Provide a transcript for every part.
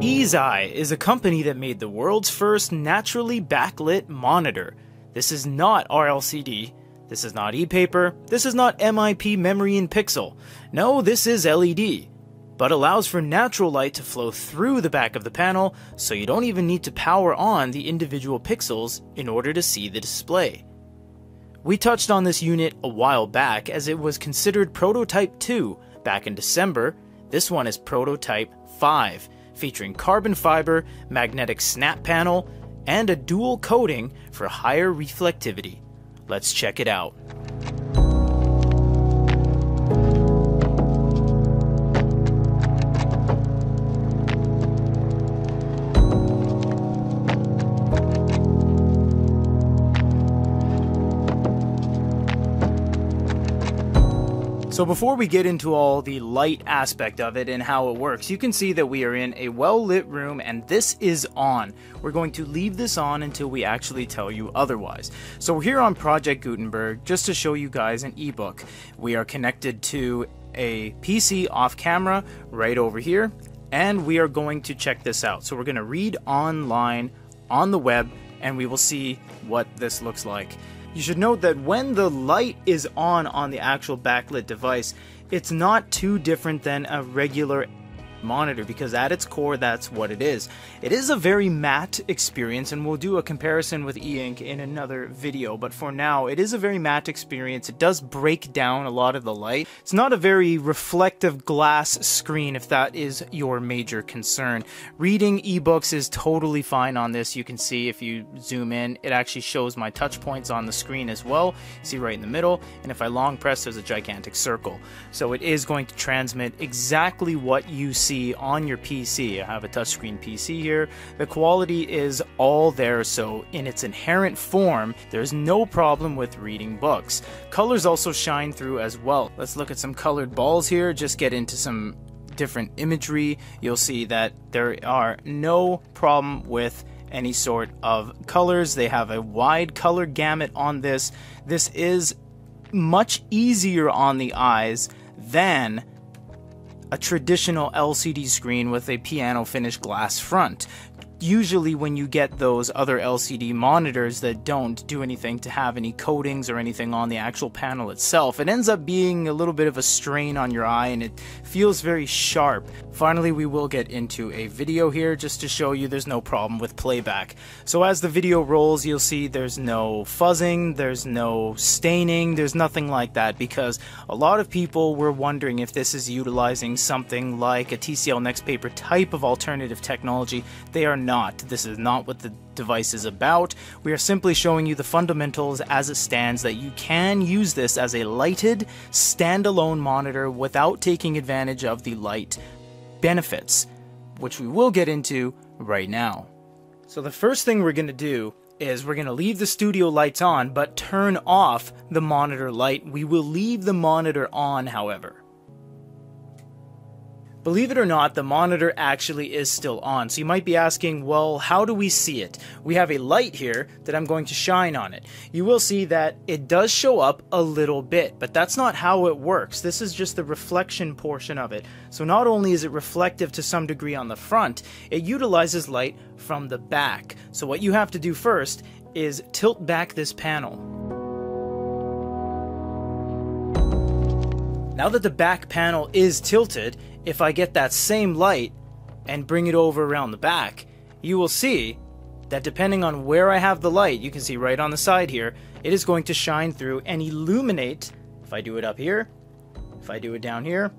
Eazeye is a company that made the world's first naturally backlit monitor. This is not RLCD, this is not e-paper, this is not MIP memory in pixel. No, this is LED, but allows for natural light to flow through the back of the panel, so you don't even need to power on the individual pixels in order to see the display. We touched on this unit a while back as it was considered Prototype 2 back in December. This one is Prototype 5 featuring carbon fiber, magnetic snap panel, and a dual coating for higher reflectivity. Let's check it out. So before we get into all the light aspect of it and how it works, you can see that we are in a well-lit room and this is on. We're going to leave this on until we actually tell you otherwise. So we're here on Project Gutenberg just to show you guys an ebook. We are connected to a PC off camera right over here and we are going to check this out. So we're going to read online on the web and we will see what this looks like. You should note that when the light is on on the actual backlit device, it's not too different than a regular monitor because at its core that's what it is. It is a very matte experience and we'll do a comparison with e-ink in another video but for now it is a very matte experience. It does break down a lot of the light. It's not a very reflective glass screen if that is your major concern. Reading ebooks is totally fine on this. You can see if you zoom in it actually shows my touch points on the screen as well. See right in the middle and if I long press there's a gigantic circle. So it is going to transmit exactly what you see see on your PC. I have a touchscreen PC here. The quality is all there, so in its inherent form, there's no problem with reading books. Colors also shine through as well. Let's look at some colored balls here, just get into some different imagery. You'll see that there are no problem with any sort of colors. They have a wide color gamut on this. This is much easier on the eyes than a traditional LCD screen with a piano finished glass front usually when you get those other LCD monitors that don't do anything to have any coatings or anything on the actual panel itself, it ends up being a little bit of a strain on your eye and it feels very sharp. Finally, we will get into a video here just to show you there's no problem with playback. So as the video rolls, you'll see there's no fuzzing, there's no staining, there's nothing like that because a lot of people were wondering if this is utilizing something like a TCL NXTPAPER type of alternative technology. They are not. This is not what the device is about. We are simply showing you the fundamentals as it stands that you can use this as a lighted, standalone monitor without taking advantage of the light benefits, which we will get into right now. So the first thing we're going to do is we're going to leave the studio lights on, but turn off the monitor light. We will leave the monitor on, however. Believe it or not, the monitor actually is still on. So you might be asking, well, how do we see it? We have a light here that I'm going to shine on it. You will see that it does show up a little bit, but that's not how it works. This is just the reflection portion of it. So not only is it reflective to some degree on the front, it utilizes light from the back. So what you have to do first is tilt back this panel. Now that the back panel is tilted, if I get that same light and bring it over around the back, you will see that depending on where I have the light, you can see right on the side here, it is going to shine through and illuminate, if I do it up here, if I do it down here,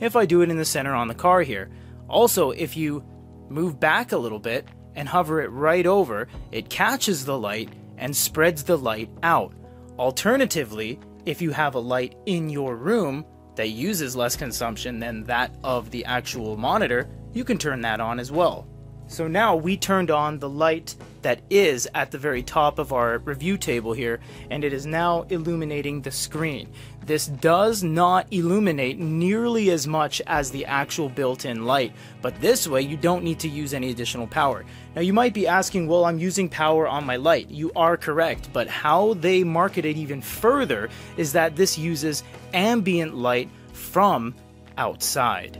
if I do it in the center on the car here. Also, if you move back a little bit and hover it right over, it catches the light and spreads the light out. Alternatively, if you have a light in your room, that uses less consumption than that of the actual monitor, you can turn that on as well. So now we turned on the light that is at the very top of our review table here, and it is now illuminating the screen. This does not illuminate nearly as much as the actual built-in light, but this way you don't need to use any additional power. Now you might be asking, well I'm using power on my light. You are correct, but how they market it even further is that this uses ambient light from outside.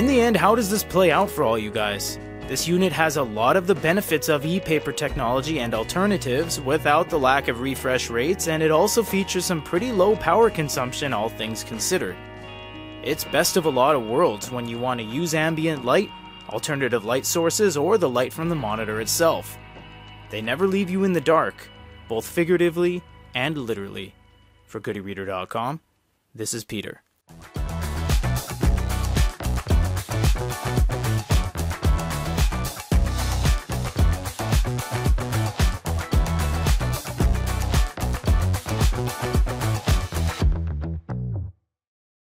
In the end, how does this play out for all you guys? This unit has a lot of the benefits of e-paper technology and alternatives without the lack of refresh rates, and it also features some pretty low power consumption all things considered. It's best of a lot of worlds when you want to use ambient light, alternative light sources, or the light from the monitor itself. They never leave you in the dark, both figuratively and literally. For Goodereader.com, this is Peter. Thank you